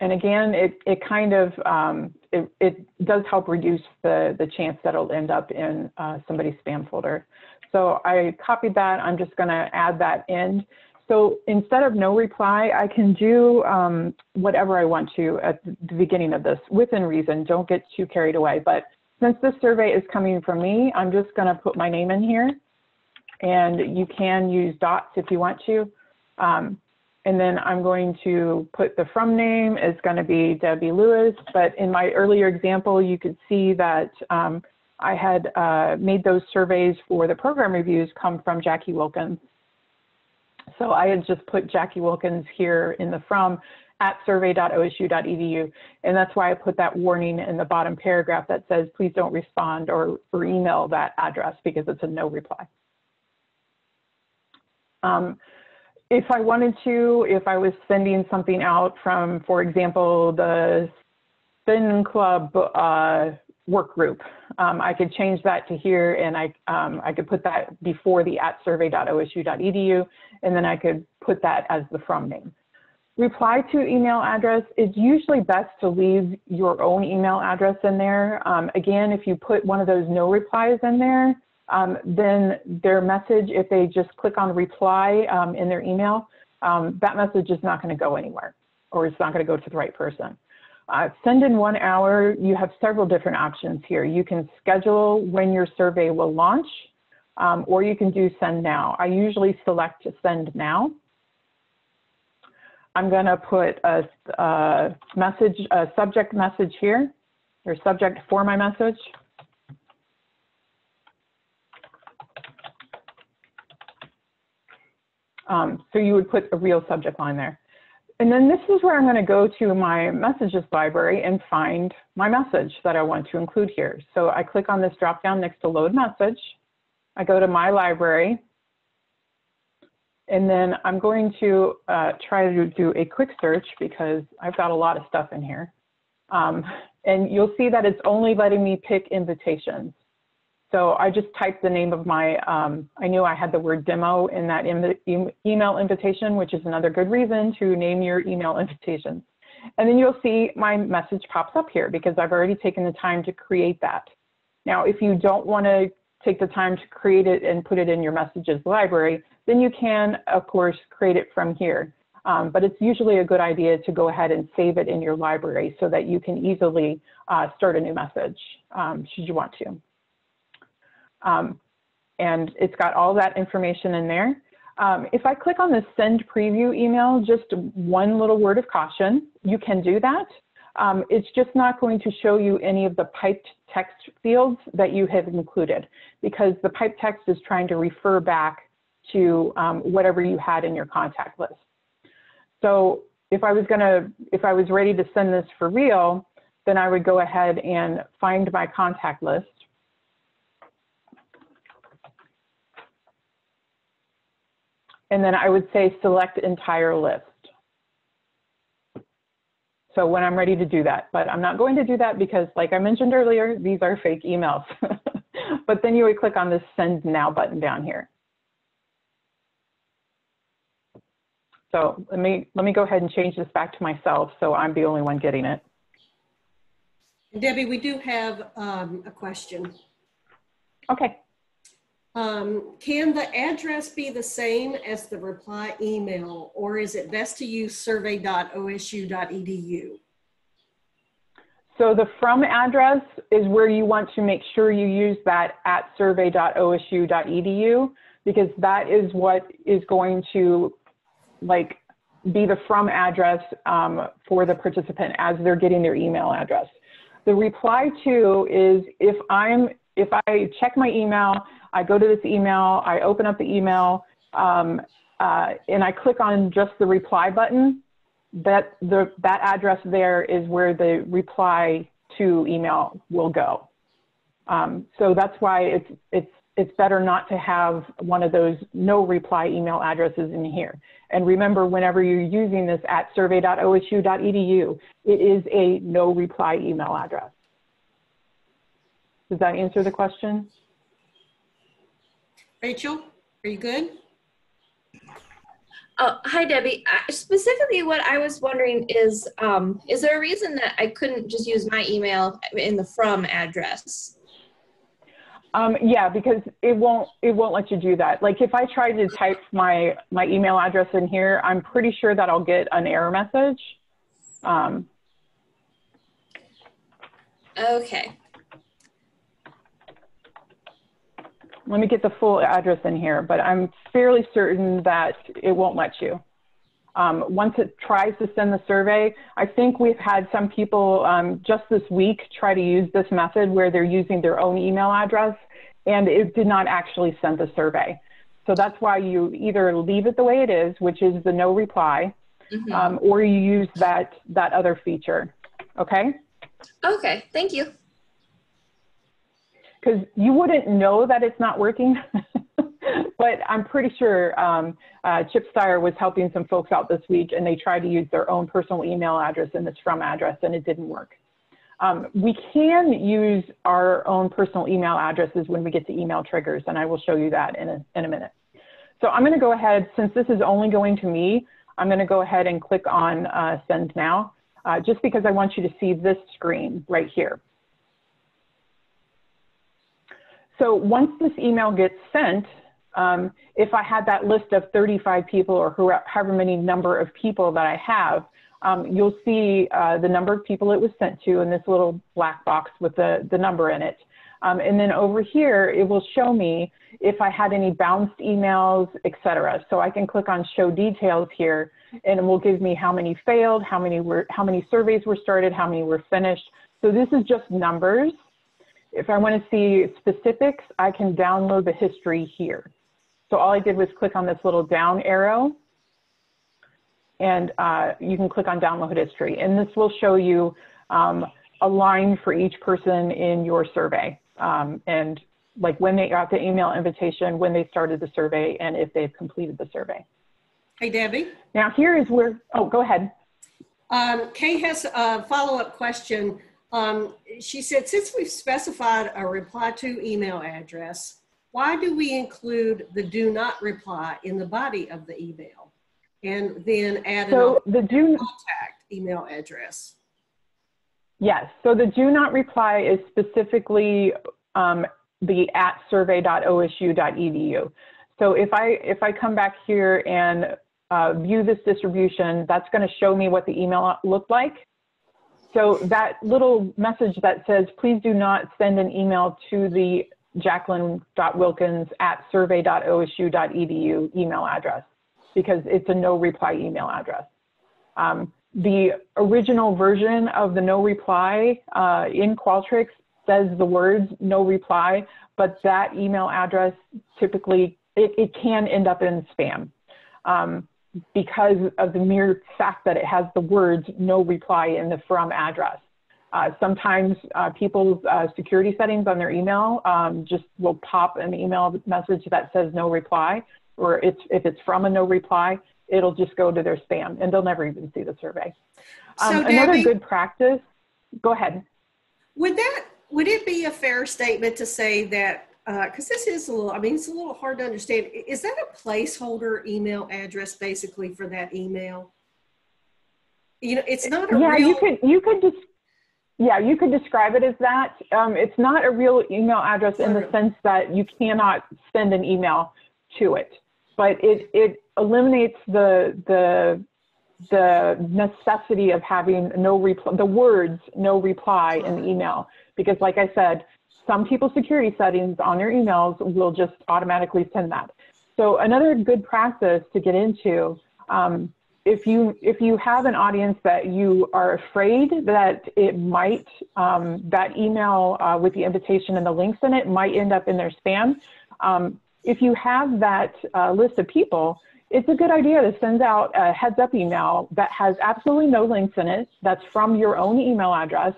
and again, it, it kind of, um, it, it does help reduce the, the chance that it'll end up in uh, somebody's spam folder. So I copied that, I'm just gonna add that in. So instead of no reply, I can do um, whatever I want to at the beginning of this, within reason, don't get too carried away. But since this survey is coming from me, I'm just gonna put my name in here. And you can use dots if you want to. Um, and then I'm going to put the from name is going to be Debby Lewis. But in my earlier example, you could see that um, I had uh, made those surveys for the program reviews come from Jackie Wilkins. So I had just put Jackie Wilkins here in the from at survey.osu.edu. And that's why I put that warning in the bottom paragraph that says, please don't respond or, or email that address because it's a no reply. Um, if I wanted to, if I was sending something out from, for example, the Spin Club uh, work group, um, I could change that to here and I, um, I could put that before the at survey.osu.edu and then I could put that as the from name. Reply to email address, it's usually best to leave your own email address in there. Um, again, if you put one of those no replies in there, um, then their message, if they just click on reply um, in their email, um, that message is not going to go anywhere or it's not going to go to the right person. Uh, send in one hour, you have several different options here. You can schedule when your survey will launch, um, or you can do send now. I usually select send now. I'm going to put a, a message, a subject message here, or subject for my message. Um, so you would put a real subject line there. And then this is where I'm going to go to my messages library and find my message that I want to include here. So I click on this drop down next to load message. I go to my library. And then I'm going to uh, try to do a quick search because I've got a lot of stuff in here. Um, and you'll see that it's only letting me pick invitations. So I just typed the name of my, um, I knew I had the word demo in that e email invitation, which is another good reason to name your email invitations. And then you'll see my message pops up here because I've already taken the time to create that. Now, if you don't want to take the time to create it and put it in your messages library, then you can, of course, create it from here. Um, but it's usually a good idea to go ahead and save it in your library so that you can easily uh, start a new message um, should you want to. Um, and it's got all that information in there. Um, if I click on the send preview email, just one little word of caution, you can do that. Um, it's just not going to show you any of the piped text fields that you have included because the piped text is trying to refer back to um, whatever you had in your contact list. So if I was gonna, if I was ready to send this for real, then I would go ahead and find my contact list. And then I would say select entire list. So when I'm ready to do that, but I'm not going to do that because like I mentioned earlier, these are fake emails. but then you would click on this send now button down here. So let me, let me go ahead and change this back to myself so I'm the only one getting it. Debby, we do have um, a question. Okay. Um, can the address be the same as the reply email, or is it best to use survey.osu.edu? So the from address is where you want to make sure you use that at survey.osu.edu because that is what is going to like be the from address um, for the participant as they're getting their email address. The reply to is if I'm if I check my email, I go to this email, I open up the email, um, uh, and I click on just the reply button, that the that address there is where the reply to email will go. Um, so that's why it's it's it's better not to have one of those no reply email addresses in here. And remember, whenever you're using this at survey.osu.edu, it is a no reply email address. Does that answer the question? Rachel, are you good? Oh, hi, Debby. Uh, specifically, what I was wondering is, um, is there a reason that I couldn't just use my email in the from address? Um, yeah, because it won't it won't let you do that. Like if I try to type my my email address in here, I'm pretty sure that I'll get an error message. Um, okay. Let me get the full address in here, but I'm fairly certain that it won't let you. Um, once it tries to send the survey, I think we've had some people um, just this week try to use this method where they're using their own email address and it did not actually send the survey. So that's why you either leave it the way it is, which is the no reply, mm-hmm. um, or you use that, that other feature. Okay? Okay, thank you. Because you wouldn't know that it's not working. but I'm pretty sure um, uh, Chip Steyer was helping some folks out this week and they tried to use their own personal email address in this from address and it didn't work. Um, we can use our own personal email addresses when we get to email triggers and I will show you that in a, in a minute. So I'm going to go ahead, since this is only going to me, I'm going to go ahead and click on uh, send now, uh, just because I want you to see this screen right here. So once this email gets sent, um, if I had that list of 35 people or however many number of people that I have, um, you'll see uh, the number of people it was sent to in this little black box with the, the number in it. Um, and then over here, it will show me if I had any bounced emails, etc. So I can click on show details here and it will give me how many failed, how many were, how many surveys were started, how many were finished. So this is just numbers. If I want to see specifics, I can download the history here. So all I did was click on this little down arrow and uh, you can click on download history. And this will show you um, a line for each person in your survey um, and like when they got the email invitation, when they started the survey, and if they've completed the survey. Hey, Debby. Now here is where, oh, go ahead. Um, Kay has a follow-up question. Um, she said, since we've specified a reply to email address, why do we include the do not reply in the body of the email? And then add So the do, contact email address? yes, so the do not reply is specifically um, the at survey.osu.edu. So if I, if I come back here and uh, view this distribution, that's going to show me what the email looked like. So that little message that says, please do not send an email to the jacqueline.wilkins at survey.osu.edu email address because it's a no reply email address. Um, the original version of the no reply uh, in Qualtrics says the words no reply, but that email address typically, it, it can end up in spam. Um, because of the mere fact that it has the words no reply in the from address. Uh, sometimes uh, people's uh, security settings on their email um, just will pop an email message that says no reply, or it's, if it's from a no reply, it'll just go to their spam and they'll never even see the survey. Um, So another Debby- good practice, go ahead. Would that, would it be a fair statement to say that, because this is a little, I mean, it's a little hard to understand. Is that a placeholder email address basically for that email? You know, it's not a Yeah, real. you could, you could just, yeah, you could describe it as that. Um, it's not a real email address in the sense that you cannot send an email to it, but it, it eliminates the, the, the necessity of having no reply, the words no reply in the email. Because like I said, some people's security settings on their emails will just automatically send that. So another good practice to get into, um, if you if you have an audience that you are afraid that it might um, that email uh, with the invitation and the links in it might end up in their spam, um, if you have that uh, list of people, it's a good idea to send out a heads up email that has absolutely no links in it. That's from your own email address.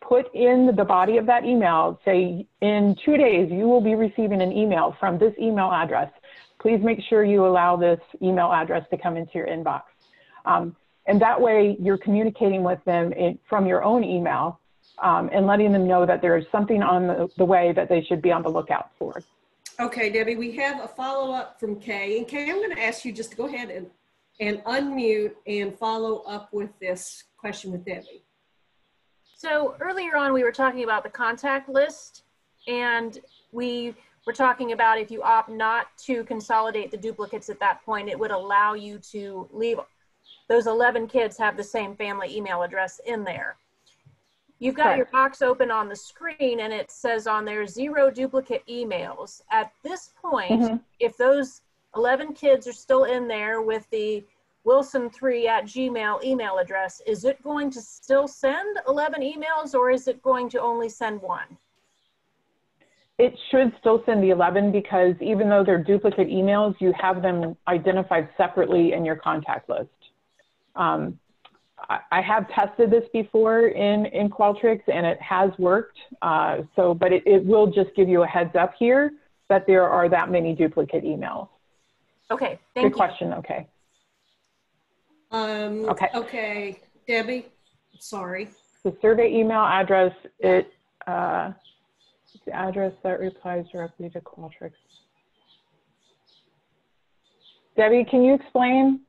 Put in the body of that email, say in two days you will be receiving an email from this email address. Please make sure you allow this email address to come into your inbox. Um, and that way you're communicating with them in, from your own email um, and letting them know that there is something on the, the way that they should be on the lookout for. Okay, Debby, we have a follow-up from Kay. And Kay, I'm going to ask you just to go ahead and, and unmute and follow up with this question with Debby. So earlier on, we were talking about the contact list, and we were talking about if you opt not to consolidate the duplicates at that point, it would allow you to leave those 11 kids have the same family email address in there. You've got your box open on the screen and it says on there zero duplicate emails. At this point, Mhm. if those 11 kids are still in there with the wilson3 at gmail email address, is it going to still send 11 emails or is it going to only send one? It should still send the 11 because even though they're duplicate emails, you have them identified separately in your contact list. Um, I, I have tested this before in, in Qualtrics and it has worked. Uh, so, but it, it will just give you a heads up here that there are that many duplicate emails. Okay, Good thank you. question. Okay. Um, Okay. Okay, Debby, sorry. The survey email address, it, uh, the address that replies directly to Qualtrics. Debby, can you explain?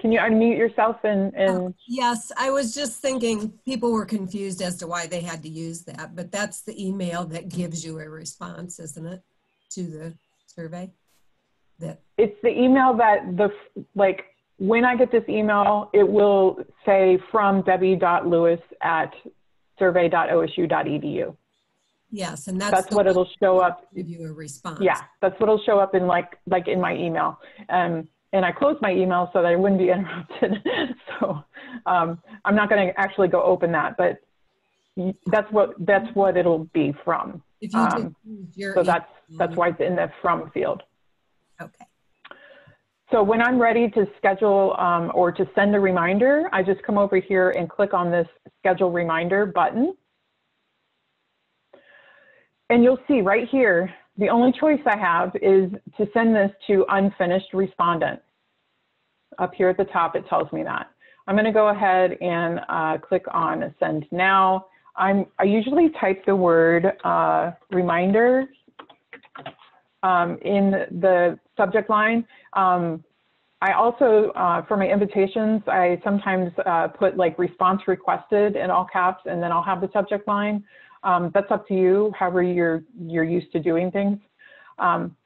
Can you unmute yourself and, and, Yes, I was just thinking people were confused as to why they had to use that, but that's the email that gives you a response, isn't it, to the survey? That, it's the email that the, like, when I get this email, it will say from debbie.lewis at survey.osu.edu. yes, and that's. That's what it'll show up Give you a response. Yeah, that's what'll show up in like like in my email. Um, and I closed my email so that I wouldn't be interrupted. so um, I'm not going to actually go open that, but that's what that's what it'll be from. Um. So that's that's why it's in the from field. Okay, So when I'm ready to schedule um, or to send a reminder, I just come over here and click on this schedule reminder button. And you'll see right here, the only choice I have is to send this to unfinished respondents. Up here at the top, it tells me that. I'm going to go ahead and uh, click on send now. I'm, I usually type the word uh, reminder um, in the subject line. Um, I also, uh, for my invitations, I sometimes uh, put like response requested in all caps and then I'll have the subject line. Um, that's up to you, however you're, you're used to doing things. Um,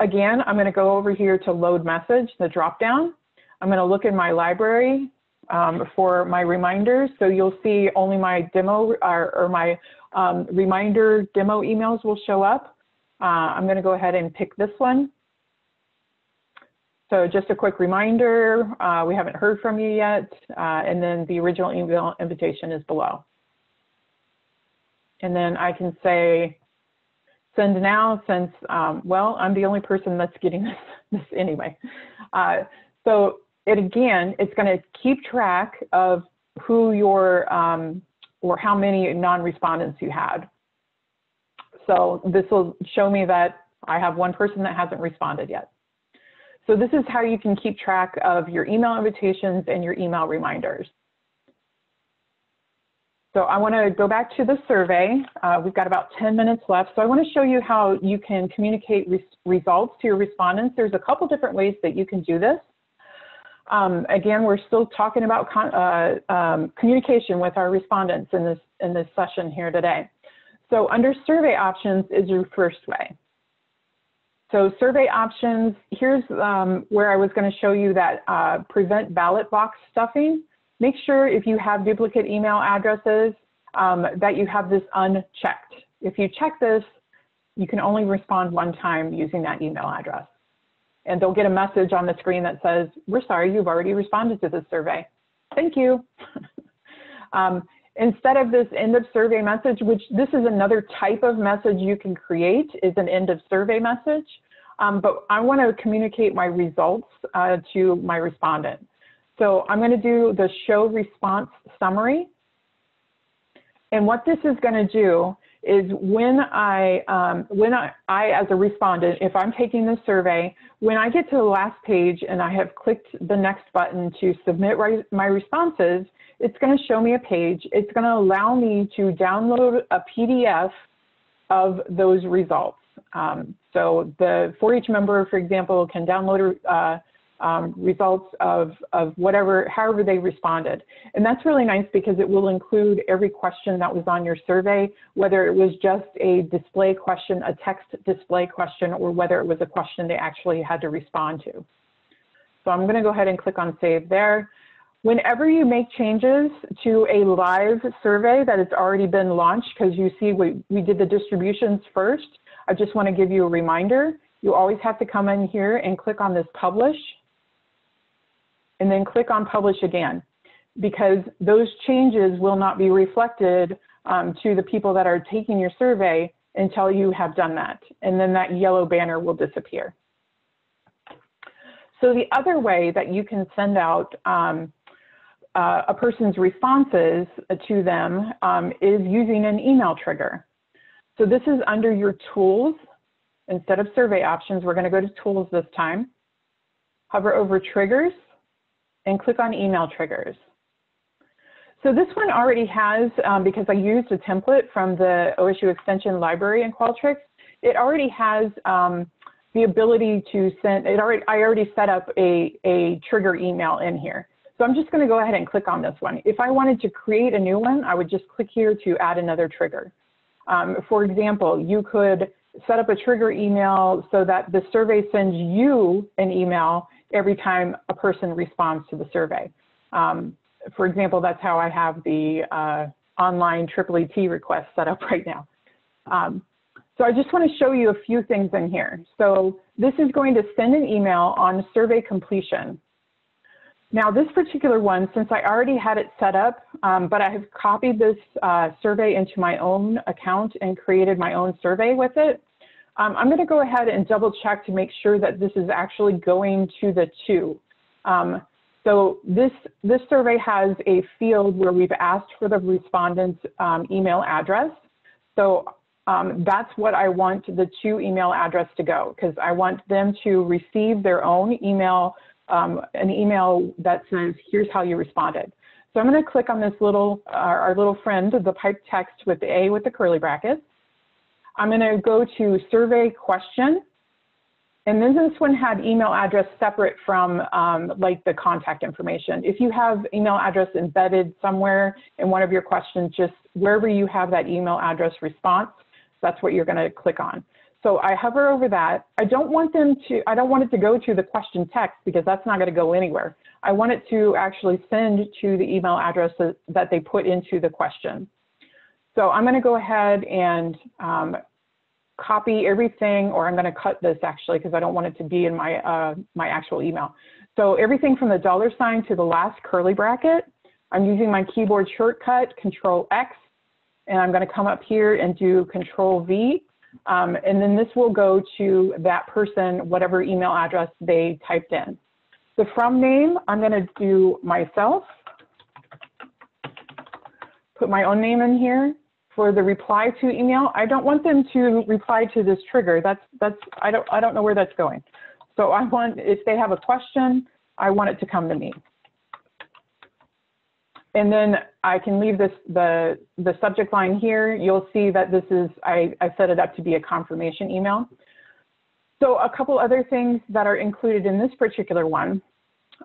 again, I'm gonna go over here to load message, the drop down. I'm gonna look in my library um, for my reminders. So you'll see only my demo or, or my um, reminder demo emails will show up. Uh, I'm gonna go ahead and pick this one. So just a quick reminder, uh, we haven't heard from you yet, uh, and then the original email invitation is below. And then I can say, send now since, um, well, I'm the only person that's getting this, this anyway. Uh, so it again, it's gonna keep track of who your, um, or how many non-respondents you had. So this will show me that I have one person that hasn't responded yet. So this is how you can keep track of your email invitations and your email reminders. So I want to go back to the survey. Uh, we've got about 10 minutes left. So I want to show you how you can communicate res results to your respondents. There's a couple different ways that you can do this. Um, again, we're still talking about uh, um, communication with our respondents in this, in this session here today. So under survey options is your first way. So survey options, here's um, where I was going to show you that uh, prevent ballot box stuffing. Make sure if you have duplicate email addresses um, that you have this unchecked. If you check this, you can only respond one time using that email address. And they'll get a message on the screen that says, we're sorry, you've already responded to this survey. Thank you. um, instead of this end of survey message, which this is another type of message you can create, is an end of survey message. Um, but I want to communicate my results uh, to my respondent. So I'm going to do the show response summary. And what this is going to do is when I, um, when I, I, as a respondent, if I'm taking the survey, when I get to the last page and I have clicked the next button to submit my responses, it's going to show me a page. It's going to allow me to download a PDF of those results. Um, so the 4-H member, for example, can download uh, um, results of, of whatever, however they responded. And that's really nice because it will include every question that was on your survey, whether it was just a display question, a text display question, or whether it was a question they actually had to respond to. So I'm gonna go ahead and click on save there. Whenever you make changes to a live survey that has already been launched, because you see we, we did the distributions first, I just want to give you a reminder. You always have to come in here and click on this publish and then click on publish again because those changes will not be reflected um, to the people that are taking your survey until you have done that. And then that yellow banner will disappear. So the other way that you can send out um, uh, a person's responses to them um, is using an email trigger. So this is under your tools. Instead of survey options, we're going to go to tools this time. Hover over triggers and click on email triggers. So this one already has, um, because I used a template from the OSU Extension Library in Qualtrics, it already has um, the ability to send, it already, I already set up a, a trigger email in here. So I'm just gonna go ahead and click on this one. If I wanted to create a new one, I would just click here to add another trigger. Um, for example, you could set up a trigger email so that the survey sends you an email every time a person responds to the survey. Um, for example, that's how I have the uh, online triple ET request set up right now. Um, so I just want to show you a few things in here. So this is going to send an email on survey completion. Now this particular one, since I already had it set up, um, but I have copied this uh, survey into my own account and created my own survey with it, um, I'm gonna go ahead and double check to make sure that this is actually going to the two. Um, so this, this survey has a field where we've asked for the respondent's um, email address. So um, that's what I want the two email address to go because I want them to receive their own email, um, an email that says, here's how you responded. So I'm going to click on this little, uh, our little friend, the pipe text with the A with the curly brackets. I'm going to go to survey question. And then this one had email address separate from um, like the contact information. If you have email address embedded somewhere in one of your questions, just wherever you have that email address response, that's what you're going to click on. So I hover over that. I don't want them to, I don't want it to go to the question text because that's not going to go anywhere. I want it to actually send to the email address that, that they put into the question. So I'm going to go ahead and um, copy everything, or I'm going to cut this actually because I don't want it to be in my, uh, my actual email. So everything from the dollar sign to the last curly bracket, I'm using my keyboard shortcut, Control X, and I'm going to come up here and do Control V. Um, and then this will go to that person, whatever email address they typed in. The from name, I'm going to do myself. Put my own name in here for the reply to email, I don't want them to reply to this trigger. That's, that's, I don't, I don't know where that's going. So I want, if they have a question, I want it to come to me. And then I can leave this, the, the subject line here. You'll see that this is, I, I set it up to be a confirmation email. So a couple other things that are included in this particular one.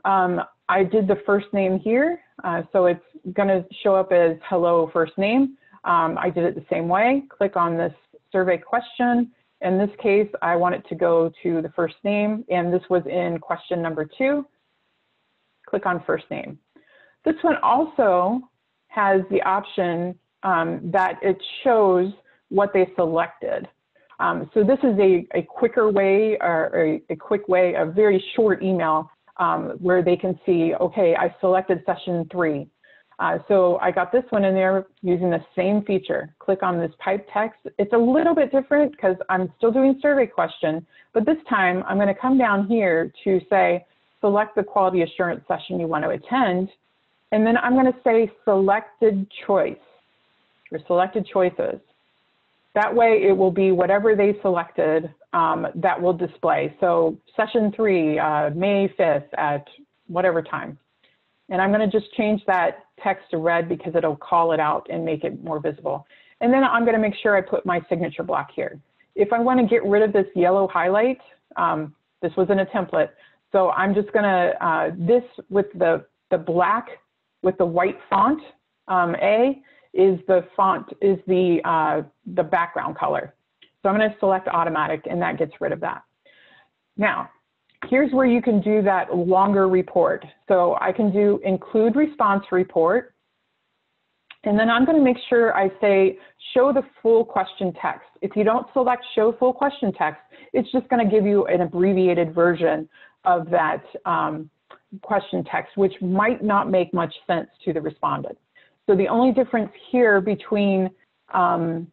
Um, I did the first name here. Uh, so it's gonna show up as hello first name. Um, I did it the same way. Click on this survey question. In this case, I want it to go to the first name, and this was in question number two. Click on first name. This one also has the option um, that it shows what they selected. Um, so this is a, a quicker way or a, a, quick way, a very short email um, where they can see, okay, I selected session three. Uh, so I got this one in there using the same feature. Click on this pipe text. It's a little bit different because I'm still doing survey question, but this time I'm going to come down here to say, select the quality assurance session you want to attend. And then I'm going to say selected choice or selected choices. That way it will be whatever they selected um, that will display. So session three, uh, May 5th at whatever time. And I'm going to just change that text to red because it'll call it out and make it more visible. And then I'm going to make sure I put my signature block here. If I want to get rid of this yellow highlight, um, this was in a template. So I'm just going to, uh, this with the, the black with the white font, um, A, is the font, is the, uh, the background color. So I'm going to select automatic and that gets rid of that. Now, here's where you can do that longer report. So I can do include response report. And then I'm going to make sure I say show the full question text. If you don't select show full question text, it's just going to give you an abbreviated version of that um, question text, which might not make much sense to the respondent. So the only difference here between um,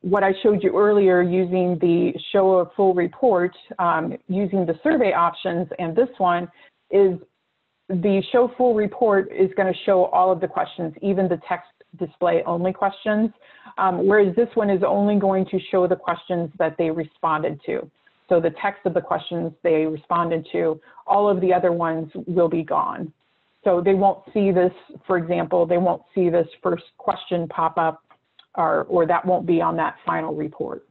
what I showed you earlier using the show a full report, um, using the survey options, and this one is the show full report is going to show all of the questions, even the text display only questions, um, whereas this one is only going to show the questions that they responded to. So the text of the questions they responded to, all of the other ones will be gone. So they won't see this, for example, they won't see this first question pop up or, or that won't be on that final report.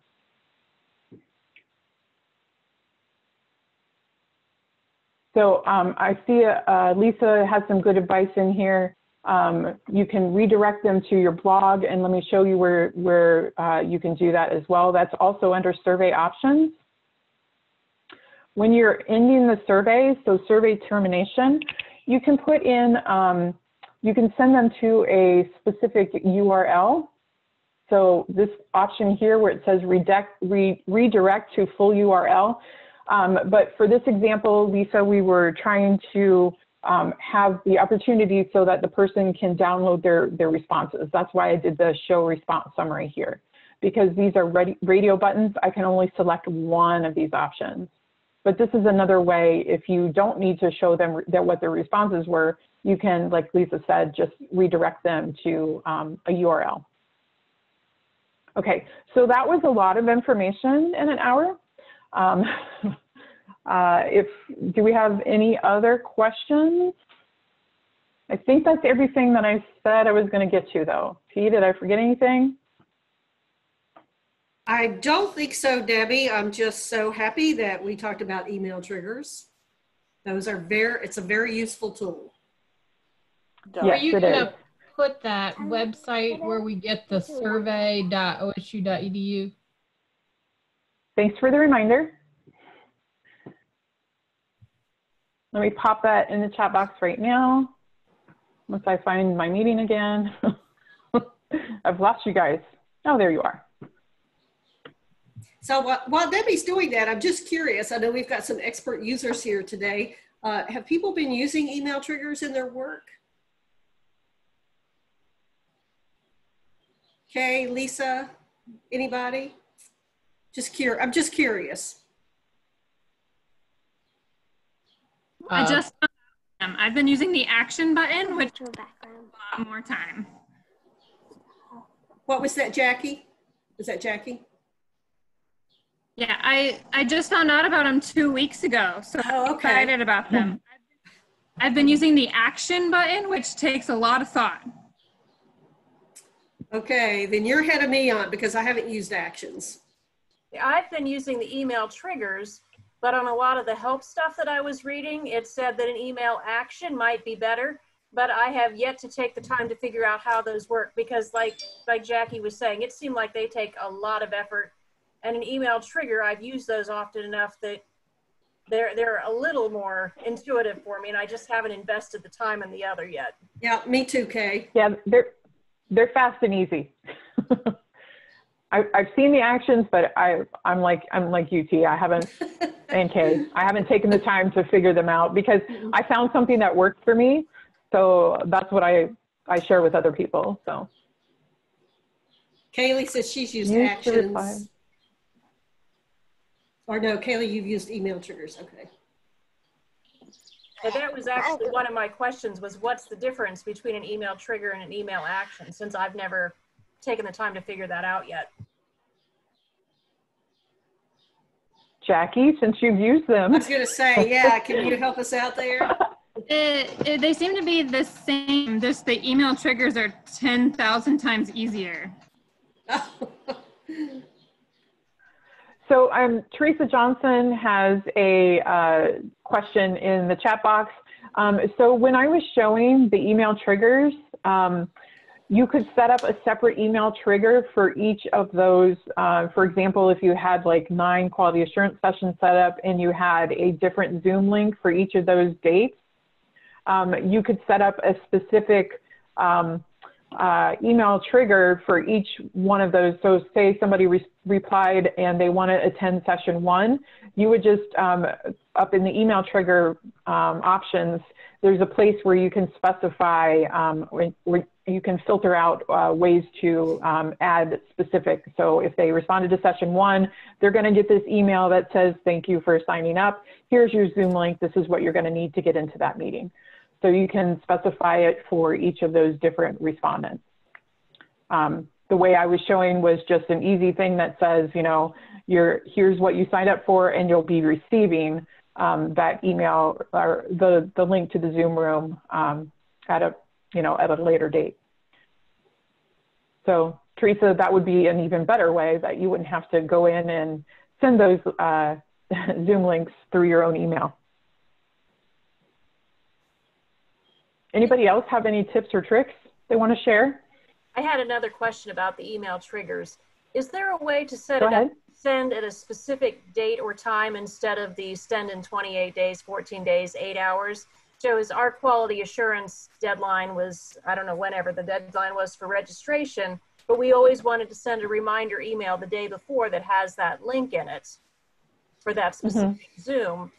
So um, I see uh, Lisa has some good advice in here. Um, you can redirect them to your blog and let me show you where, where uh, you can do that as well. That's also under survey options. When you're ending the survey, so survey termination, you can put in, um, you can send them to a specific URL so this option here where it says redirect, re, redirect to full URL. Um, but for this example, Lisa, we were trying to um, have the opportunity so that the person can download their, their responses. That's why I did the show response summary here. Because these are radio buttons, I can only select one of these options. But this is another way, if you don't need to show them that what their responses were, you can, like Lisa said, just redirect them to um, a URL. Okay, so that was a lot of information in an hour. Um, uh, if do we have any other questions? I think that's everything that I said I was going to get to, though. T, did I forget anything? I don't think so, Debby. I'm just so happy that we talked about email triggers. Those are very, it's a very useful tool. Are Yes, you it gonna is. Put that website where we get the survey.osu.edu? Thanks for the reminder. Let me pop that in the chat box right now. Once I find my meeting again. I've lost you guys. Oh, there you are. So wh- while Debby's doing that, I'm just curious. I know we've got some expert users here today. Uh, have people been using email triggers in their work? Okay, Lisa, anybody? Just cur. I'm just curious. I Uh, just, um, I've been using the action button, which a lot more time. What was that, Jackie? Was that Jackie? Yeah, I, I just found out about them two weeks ago, so Oh, I'm okay. excited about them. I've been using the action button, which takes a lot of thought. Okay, then you're ahead of me on because I haven't used actions. I've been using the email triggers, but on a lot of the help stuff that I was reading, it said that an email action might be better. But I have yet to take the time to figure out how those work because, like like Jackie was saying, it seemed like they take a lot of effort. And an email trigger, I've used those often enough that they're they're a little more intuitive for me, and I just haven't invested the time in the other yet. Yeah, me too, Kay. Yeah, they're they're fast and easy. I, I've seen the actions, but I I'm like I'm like UT. I haven't and. I haven't taken the time to figure them out because I found something that worked for me. So that's what I I share with other people. So Kaylee says she's used Use actions. Or no, Kaylee, you've used email triggers. Okay. But that was actually one of my questions was what's the difference between an email trigger and an email action since I've never taken the time to figure that out yet. Jackie, since you've used them. I was going to say, yeah, can you help us out there? It, it, they seem to be the same, just the email triggers are 10,000 times easier. Oh. So um, Teresa Johnson has a uh, question in the chat box. Um, so when I was showing the email triggers, um, you could set up a separate email trigger for each of those. Uh, for example, if you had like nine quality assurance sessions set up and you had a different Zoom link for each of those dates, um, you could set up a specific um, uh, email trigger for each one of those. So say somebody re- replied and they want to attend session one, you would just, um, up in the email trigger um, options, there's a place where you can specify, um, you can filter out uh, ways to um, add specific. So if they responded to session one, they're going to get this email that says, thank you for signing up. Here's your Zoom link. This is what you're going to need to get into that meeting. So you can specify it for each of those different respondents. Um, the way I was showing was just an easy thing that says, you know, you're, here's what you signed up for and you'll be receiving um, that email or the, the link to the Zoom room um, at a, you know, at a later date. So Teresa, that would be an even better way that you wouldn't have to go in and send those uh, Zoom links through your own email. Anybody else have any tips or tricks they want to share? I had another question about the email triggers. Is there a way to set Go it up, send at a specific date or time instead of the send in 28 days, 14 days, eight hours? So is our quality assurance deadline was, I don't know, whenever the deadline was for registration, but we always wanted to send a reminder email the day before that has that link in it for that mm-hmm. specific Zoom.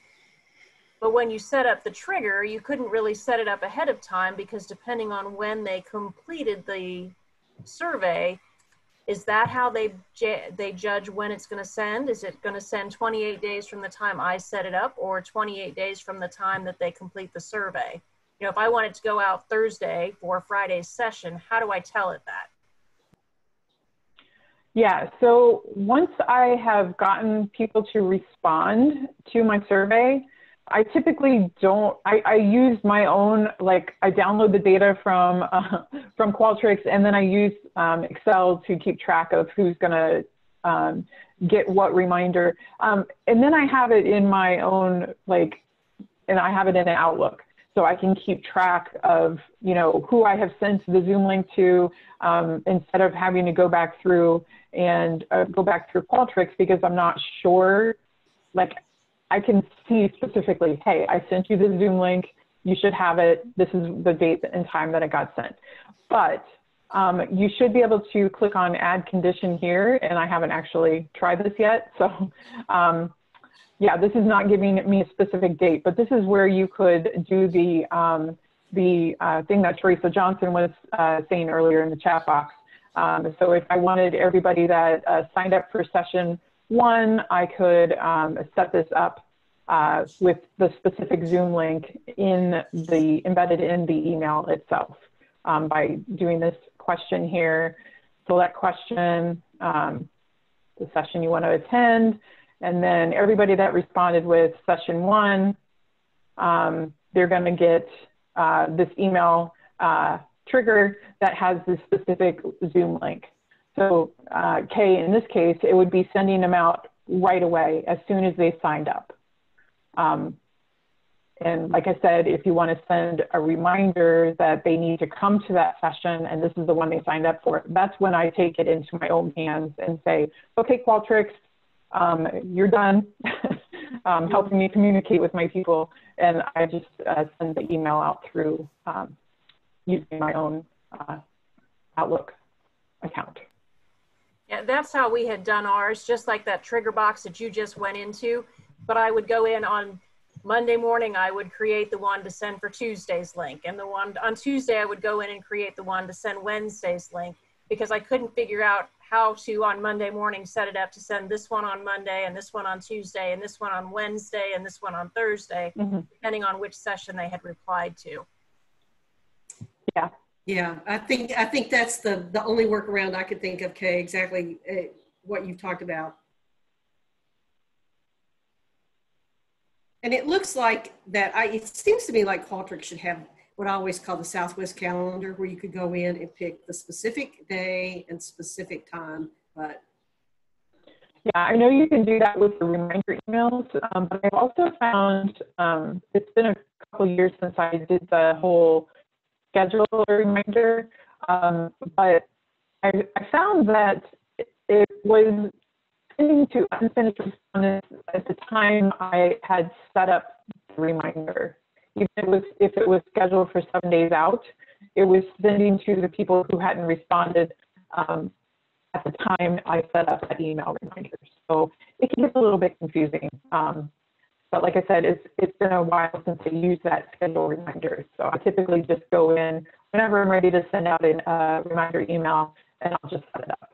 But when you set up the trigger, you couldn't really set it up ahead of time because depending on when they completed the survey, is that how they they judge when it's going to send? Is it going to send 28 days from the time I set it up, or 28 days from the time that they complete the survey? You know, if I want it to go out Thursday for Friday's session, how do I tell it that? Yeah, so once I have gotten people to respond to my survey, I typically don't, I, I use my own, like I download the data from, uh, from Qualtrics and then I use um, Excel to keep track of who's gonna um, get what reminder. Um, and then I have it in my own, like, and I have it in Outlook. So I can keep track of, you know, who I have sent the Zoom link to um, instead of having to go back through and uh, go back through Qualtrics because I'm not sure, like, I can see specifically, hey, I sent you the Zoom link. You should have it. This is the date and time that it got sent. But um, you should be able to click on add condition here, and I haven't actually tried this yet. So um, yeah, this is not giving me a specific date, but this is where you could do the, um, the uh, thing that Teresa Johnson was uh, saying earlier in the chat box. Um, so if I wanted everybody that uh, signed up for session one, I could um, set this up uh, with the specific Zoom link in the embedded in the email itself um, by doing this question here, select question, um, the session you want to attend, and then everybody that responded with session one, um, they're going to get uh, this email uh, trigger that has this specific Zoom link. So uh, Kay, in this case, it would be sending them out right away as soon as they signed up. Um, and like I said, if you want to send a reminder that they need to come to that session and this is the one they signed up for, that's when I take it into my own hands and say, okay, Qualtrics, um, you're done um, helping me communicate with my people. And I just uh, send the email out through um, using my own uh, Outlook account. Yeah, that's how we had done ours, just like that trigger box that you just went into. But I would go in on Monday morning, I would create the one to send for Tuesday's link. And the one on Tuesday, I would go in and create the one to send Wednesday's link because I couldn't figure out how to on Monday morning set it up to send this one on Monday and this one on Tuesday and this one on Wednesday and this one on Thursday, Mm-hmm. depending on which session they had replied to. Yeah. Yeah, I think, I think that's the, the only workaround I could think of, Kay, exactly uh, what you've talked about. And it looks like that, I, it seems to me like Qualtrics should have what I always call the Southwest calendar, where you could go in and pick the specific day and specific time, but Yeah, I know you can do that with the reminder emails, um, but I've also found um, it's been a couple years since I did the whole schedule reminder, um, but I, I found that it was sending to unfinished respondents at the time I had set up the reminder. Even if it was, if it was scheduled for seven days out, it was sending to the people who hadn't responded um, at the time I set up that email reminder. So it can get a little bit confusing. Um, but like I said, it's, it's been a while since I used that schedule reminder. So I typically just go in whenever I'm ready to send out a uh, reminder email and I'll just set it up.